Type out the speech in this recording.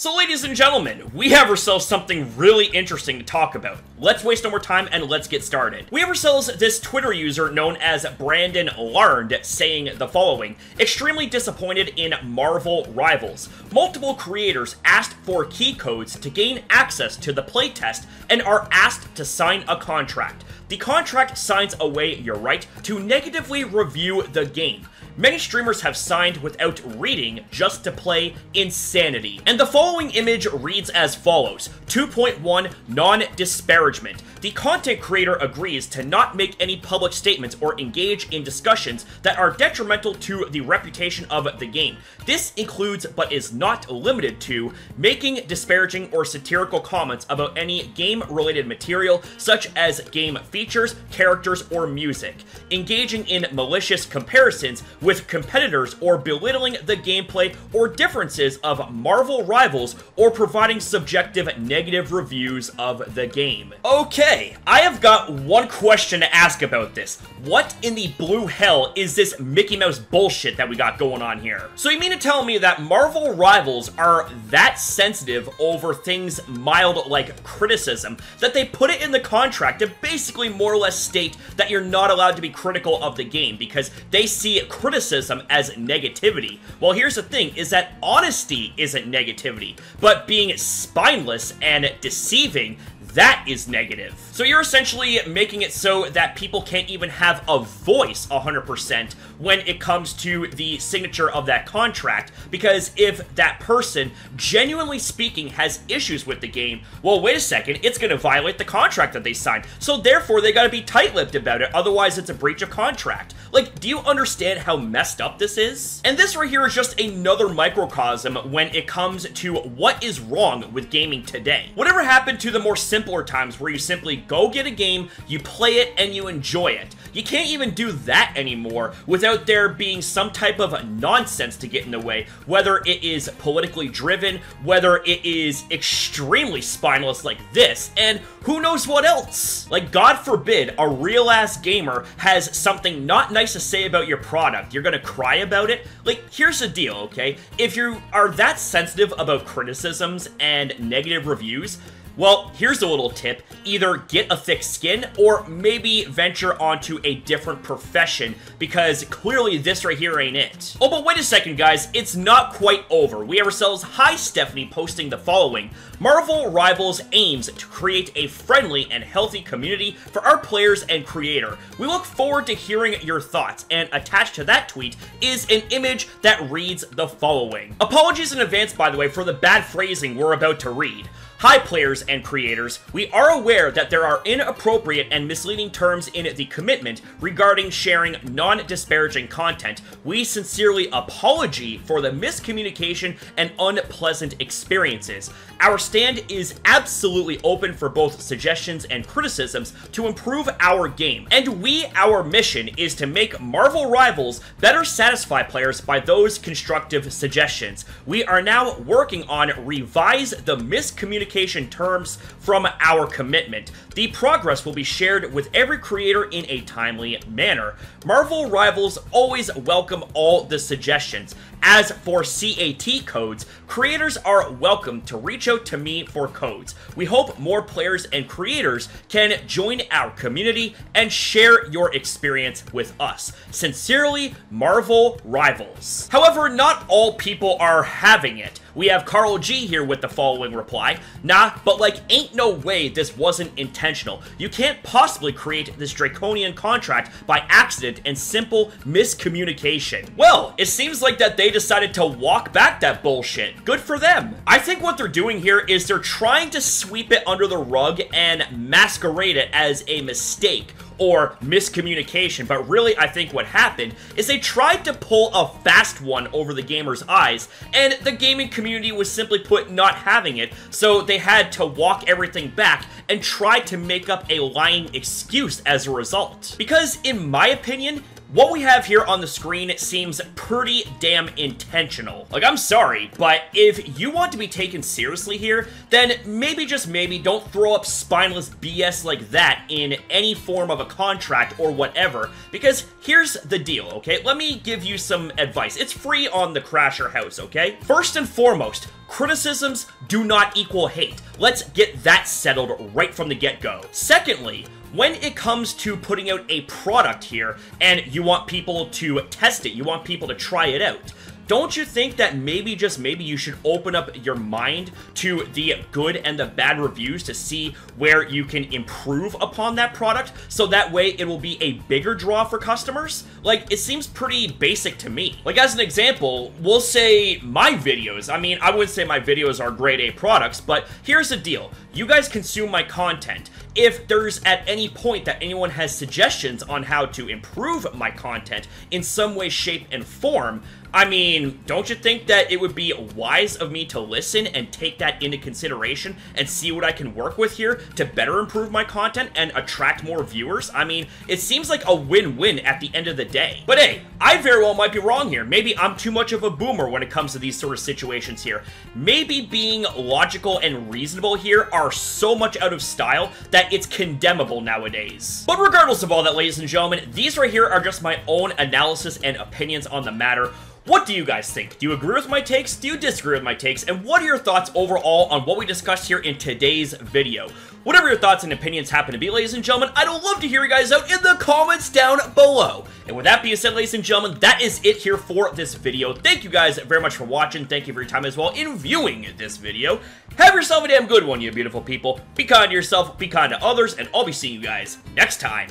So ladies and gentlemen, we have ourselves something really interesting to talk about. Let's waste no more time and let's get started. We have ourselves this Twitter user known as Brandon Larned saying the following, extremely disappointed in Marvel Rivals. Multiple creators asked for key codes to gain access to the playtest and are asked to sign a contract. The contract signs away your right to negatively review the game. Many streamers have signed without reading just to play insanity. And the following image reads as follows 2.1 Non disparagement. The content creator agrees to not make any public statements or engage in discussions that are detrimental to the reputation of the game. This includes, but is not limited to, making disparaging or satirical comments about any game related material, such as game features, characters, or music, engaging in malicious comparisons with competitors or belittling the gameplay or differences of Marvel rivals or providing subjective negative reviews of the game. Okay, I have got one question to ask about this. What in the blue hell is this Mickey Mouse bullshit that we got going on here? So you mean to tell me that Marvel rivals are that sensitive over things mild like criticism that they put it in the contract to basically more or less state that you're not allowed to be critical of the game because they see criticism as negativity. Well, here's the thing, is that honesty isn't negativity, but being spineless and deceiving that is negative. So you're essentially making it so that people can't even have a voice 100% when it comes to the signature of that contract, because if that person, genuinely speaking, has issues with the game, well, wait a second, it's going to violate the contract that they signed. So therefore, they got to be tight-lipped about it, otherwise it's a breach of contract. Like, do you understand how messed up this is? And this right here is just another microcosm when it comes to what is wrong with gaming today. Whatever happened to the more simple simpler times where you simply go get a game, you play it, and you enjoy it. You can't even do that anymore without there being some type of nonsense to get in the way, whether it is politically driven, whether it is extremely spineless like this, and who knows what else? Like, God forbid a real ass gamer has something not nice to say about your product. You're gonna cry about it? Like, here's the deal, okay? If you are that sensitive about criticisms and negative reviews, well, here's a little tip. Either get a thick skin or maybe venture onto a different profession because clearly this right here ain't it. Oh, but wait a second, guys. It's not quite over. We have ourselves Hi Stephanie posting the following. Marvel Rivals aims to create a friendly and healthy community for our players and creator. We look forward to hearing your thoughts, and attached to that tweet is an image that reads the following. Apologies in advance, by the way, for the bad phrasing we're about to read. Hi players and creators, we are aware that there are inappropriate and misleading terms in the commitment regarding sharing non-disparaging content. We sincerely apology for the miscommunication and unpleasant experiences. Our stand is absolutely open for both suggestions and criticisms to improve our game, and we, our mission is to make Marvel Rivals better satisfy players by those constructive suggestions. We are now working on revise the miscommunication terms from our commitment. The progress will be shared with every creator in a timely manner. Marvel Rivals always welcome all the suggestions. As for CBT codes, creators are welcome to reach out to me for codes. We hope more players and creators can join our community and share your experience with us. Sincerely, Marvel Rivals. However, not all people are having it. We have Carl G here with the following reply. Nah, but like, ain't no way this wasn't intentional. You can't possibly create this draconian contract by accident and simple miscommunication. Well, it seems like that they decided to walk back that bullshit. Good for them. I think what they're doing here is they're trying to sweep it under the rug and masquerade it as a mistake or miscommunication, but really I think what happened is they tried to pull a fast one over the gamer's eyes, and the gaming community was simply put not having it, so they had to walk everything back and try to make up a lying excuse as a result. Because in my opinion, what we have here on the screen seems pretty damn intentional. Like, I'm sorry, but if you want to be taken seriously here, then maybe just maybe don't throw up spineless BS like that in any form of a contract or whatever, because here's the deal, okay? Let me give you some advice. It's free on the Crasher House, okay? First and foremost, criticisms do not equal hate. Let's get that settled right from the get-go. Secondly, when it comes to putting out a product here and you want people to test it, you want people to try it out, don't you think that maybe, just maybe, you should open up your mind to the good and the bad reviews to see where you can improve upon that product, so that way it will be a bigger draw for customers? Like, it seems pretty basic to me. Like, as an example, we'll say my videos. I mean, I wouldn't say my videos are grade A products, but here's the deal. You guys consume my content. If there's at any point that anyone has suggestions on how to improve my content in some way, shape, and form, I mean, don't you think that it would be wise of me to listen and take that into consideration and see what I can work with here to better improve my content and attract more viewers? I mean, it seems like a win-win at the end of the day. But hey, I very well might be wrong here. Maybe I'm too much of a boomer when it comes to these sort of situations here. Maybe being logical and reasonable here are so much out of style that it's condemnable nowadays. But regardless of all that, ladies and gentlemen, these right here are just my own analysis and opinions on the matter. What do you guys think? Do you agree with my takes? Do you disagree with my takes? And what are your thoughts overall on what we discussed here in today's video? Whatever your thoughts and opinions happen to be, ladies and gentlemen, I'd love to hear you guys out in the comments down below. And with that being said, ladies and gentlemen, that is it here for this video. Thank you guys very much for watching. Thank you for your time as well in viewing this video. Have yourself a damn good one, you beautiful people. Be kind to yourself, be kind to others, and I'll be seeing you guys next time.